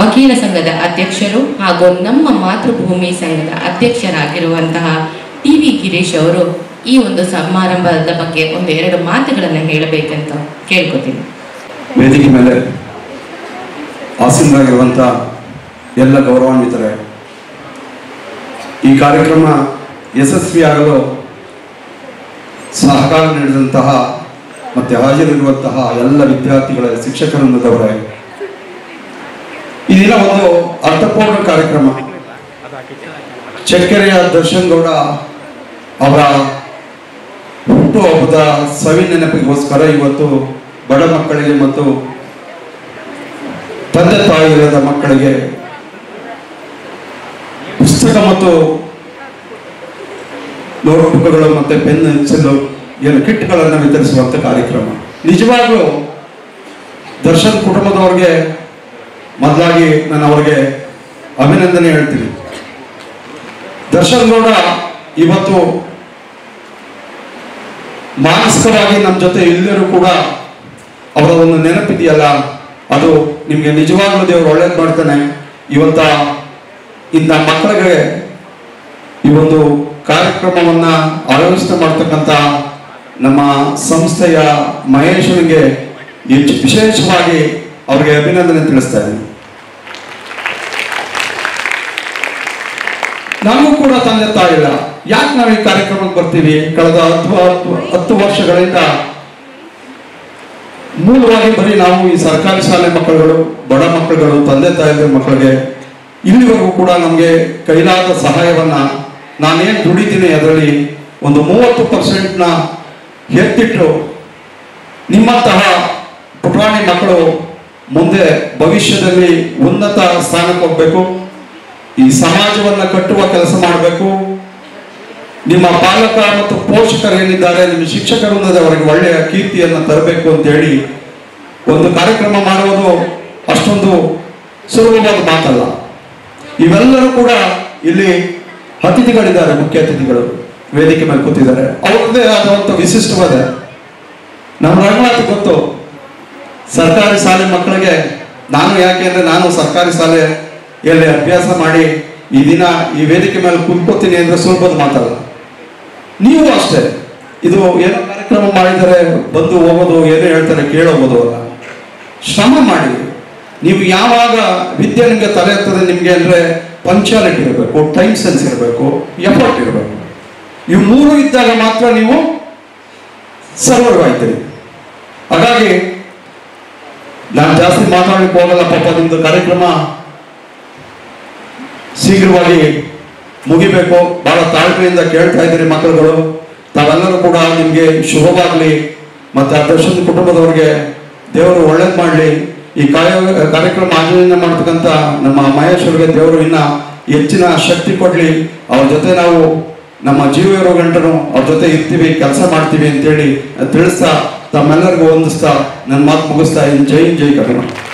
ವಕೀಲ ಸಂಘದ ಅಧ್ಯಕ್ಷರು ಹಾಗೂ ನಮ್ಮ ಮಾತೃಭೂಮಿ ಸಂಘದ ಅಧ್ಯಕ್ಷರಾಗಿರುವಂತಹ ಟಿ ವಿ ಗಿರೀಶ್ ಅವರು ಈ ಒಂದು ಸಮಾರಂಭದ ಬಗ್ಗೆ ಒಂದು ಎರಡು ಮಾತುಗಳನ್ನು ಹೇಳಬೇಕಂತ ಕೇಳ್ಕೊತೀನಿ. ವೇದಿಕೆ ಮೇಲೆ ಆಸೀನರಾಗಿರುವಂಥ ಎಲ್ಲ ಗೌರವಾನ್ವಿತರೆ, ಈ ಕಾರ್ಯಕ್ರಮ ಯಶಸ್ವಿಯಾಗಲು ಸಹಕಾರ ನೀಡಿದಂತಹ ಮತ್ತು ಹಾಜರಿರುವಂತಹ ಎಲ್ಲ ವಿದ್ಯಾರ್ಥಿಗಳ ಶಿಕ್ಷಕರನ್ನದವರೇ ದಿನ ಒಂದು ಅರ್ಥಪೂರ್ಣ ಕಾರ್ಯಕ್ರಮ. ಚಕ್ಕೆರೆಯ ದರ್ಶನ್ ಗೌಡ ಅವರ ಹುಟ್ಟುಹಬ್ಬದ ಸವಿ ನೆನಪಿಗೋಸ್ಕರ ಇವತ್ತು ಬಡ ಮಕ್ಕಳಿಗೆ ಮತ್ತು ತಂದೆ ತಾಯಿ ಇಲ್ಲದ ಮಕ್ಕಳಿಗೆ ಪುಸ್ತಕ ಮತ್ತು ನೋಟ್ಬುಕ್ಗಳು ಮತ್ತೆ ಪೆನ್, ಪೆನ್ಸಿಲ್, ಏನು ಕಿಟ್ಗಳನ್ನು ವಿತರಿಸುವಂಥ ಕಾರ್ಯಕ್ರಮ. ನಿಜವಾಗ್ಲೂ ದರ್ಶನ್ ಕುಟುಂಬದವ್ರಿಗೆ ಮೊದಲಾಗಿ ನಾನು ಅವರಿಗೆ ಅಭಿನಂದನೆ ಹೇಳ್ತೀನಿ. ದರ್ಶನ್ ಗೌಡ ಇವತ್ತು ಮಾನಸಿಕವಾಗಿ ನಮ್ಮ ಜೊತೆ ಎಲ್ಲರೂ ಕೂಡ ಅವರ ಒಂದು ನೆನಪಿದೆಯಲ್ಲ? ಅದು ನಿಮಗೆ ನಿಜವಾಗ್ಲೂ ದೇವರು ಒಳ್ಳೇದು ಮಾಡ್ತಾನೆ. ಇವತ್ತ ಇಂಥ ಮಕ್ಕಳಿಗೆ ಈ ಒಂದು ಕಾರ್ಯಕ್ರಮವನ್ನ ಆಯೋಜನೆ ಮಾಡ್ತಕ್ಕಂಥ ನಮ್ಮ ಸಂಸ್ಥೆಯ ಹೆಚ್ಚು ವಿಶೇಷವಾಗಿ ಅವರಿಗೆ ಅಭಿನಂದನೆ ತಿಳಿಸ್ತಾ ಇದ್ದೀನಿ. ನಮಗೂ ಕೂಡ ತಂದೆ ತಾಯಿಲ್ಲ ಯಾಕೆ ನಾವು ಈ ಕಾರ್ಯಕ್ರಮಕ್ಕೆ ಬರ್ತೀವಿ? ಕಳೆದ ಹತ್ತು ಹತ್ತು ಹತ್ತು ವರ್ಷಗಳಿಂದ ಮೂಲವಾಗಿ ಬರೀ ನಾವು ಈ ಸರ್ಕಾರಿ ಶಾಲೆ ಮಕ್ಕಳುಗಳು, ಬಡ ಮಕ್ಕಳುಗಳು, ತಂದೆ ತಾಯಿಗಳ ಮಕ್ಕಳಿಗೆ ಇಲ್ಲಿವರೆಗೂ ಕೂಡ ನಮಗೆ ಕೈಲಾದ ಸಹಾಯವನ್ನ ನಾನೇನು ದುಡಿತೀನಿ ಅದರಲ್ಲಿ ಒಂದು ಮೂವತ್ತು ಪರ್ಸೆಂಟ್ನ ಎತ್ತಿಟ್ಟು ನಿಮ್ಮಂತಹ ಪುಟಾಣಿ ಮಕ್ಕಳು ಮುಂದೆ ಭವಿಷ್ಯದಲ್ಲಿ ಉನ್ನತ ಸ್ಥಾನಕ್ಕೆ ಹೋಗ್ಬೇಕು. ಈ ಸಮಾಜವನ್ನ ಕಟ್ಟುವ ಕೆಲಸ ಮಾಡಬೇಕು. ನಿಮ್ಮ ಪಾಲಕ ಮತ್ತು ಪೋಷಕರು ಏನಿದ್ದಾರೆ, ನಿಮ್ಮ ಶಿಕ್ಷಕರು ಅವರಿಗೆ ಒಳ್ಳೆಯ ಕೀರ್ತಿಯನ್ನು ತರಬೇಕು ಅಂತ ಹೇಳಿ ಒಂದು ಕಾರ್ಯಕ್ರಮ ಮಾಡುವುದು ಅಷ್ಟೊಂದು ಸುಲಭವಾದ ಮಾತಲ್ಲ. ಇವೆಲ್ಲರೂ ಕೂಡ ಇಲ್ಲಿ ಅತಿಥಿಗಳಿದ್ದಾರೆ, ಮುಖ್ಯ ಅತಿಥಿಗಳು ವೇದಿಕೆ ಮೇಲೆ ಕೂತಿದ್ದಾರೆ. ಅವರದೇ ಆದಂಥ ವಿಶಿಷ್ಟವಾದ ನಮ್ಮ ರಂಗನಾಥ ಗೊತ್ತು. ಸರ್ಕಾರಿ ಶಾಲೆ ಮಕ್ಕಳಿಗೆ ನಾನು ಯಾಕೆ ಅಂದ್ರೆ ನಾನು ಸರ್ಕಾರಿ ಶಾಲೆಯಲ್ಲಿ ಅಭ್ಯಾಸ ಮಾಡಿ ಈ ದಿನ ಈ ವೇದಿಕೆ ಮೇಲೆ ಕುತ್ಕೋತೀನಿ ಅಂದ್ರೆ ಸುಲಭದ ಮಾತಲ್ಲ. ನೀವು ಅಷ್ಟೇ. ಇದು ಏನೋ ಕಾರ್ಯಕ್ರಮ ಮಾಡಿದರೆ ಬಂದು ಹೋಗೋದು, ಏನೋ ಹೇಳ್ತಾರೆ ಕೇಳೋಗೋದು ಅಲ್ಲ. ಶ್ರಮ ಮಾಡಿ. ನೀವು ಯಾವಾಗ ವಿದ್ಯೆ ನಿಮಗೆ ತಲೆ ಎತ್ತದೆ ನಿಮಗೆ ಅಂದ್ರೆ ಪಂಚಾಲಿಟಿ ಇರಬೇಕು ಟೈಮ್ ಸೆನ್ಸ್ ಇರಬೇಕು ಎಫರ್ಟ್ ಇರಬೇಕು. ಇವು ಮೂರು ಇದ್ದಾಗ ಮಾತ್ರ ನೀವು ಸರ್ವರ್ ಆಯ್ತೀರಿ. ಹಾಗಾಗಿ ನಾನು ಜಾಸ್ತಿ ಮಾತಾಡಲಿಕ್ಕೆ ಹೋಗಲ್ಲ ಪಾಪ ಕಾರ್ಯಕ್ರಮ ಶೀಘ್ರವಾಗಿ ಮುಗಿಬೇಕು. ಬಹಳ ತಾಳ್ಮೆಯಿಂದ ಕೇಳ್ತಾ ಇದ್ದೀರಿ ಮಕ್ಕಳುಗಳು. ತಾವೆಲ್ಲರೂ ಕೂಡ ನಿಮಗೆ ಶುಭವಾಗಲಿ. ಮತ್ತೆ ಆ ದರ್ಶನ ಕುಟುಂಬದವರಿಗೆ ದೇವರು ಒಳ್ಳೇದು ಮಾಡಲಿ. ಈ ಕಾರ್ಯ, ಕಾರ್ಯಕ್ರಮ ಆಯೋಜನೆ ಮಾಡ್ತಕ್ಕಂಥ ನಮ್ಮ ಮಹೇಶ್ವರಿಗೆ ದೇವರು ಇನ್ನ ಹೆಚ್ಚಿನ ಶಕ್ತಿ ಕೊಡ್ಲಿ. ಅವ್ರ ಜೊತೆ ನಾವು ನಮ್ಮ ಜೀವ ಇರೋ ಗಂಟನು ಅವ್ರ ಜೊತೆ ಇರ್ತೀವಿ, ಕೆಲಸ ಮಾಡ್ತೀವಿ ಅಂತೇಳಿ ತಿಳಿಸ್ತಾ ತಮ್ಮೆಲ್ಲರಿಗೂ ಹೊಂದಿಸ್ತಾ ನನ್ನ ಮಾತು ಮುಗಿಸ್ತಾ ಇದ್ದೀನಿ ಜೈ ಹಿಂದ್, ಜೈ ಕರ್ನಾಟಕ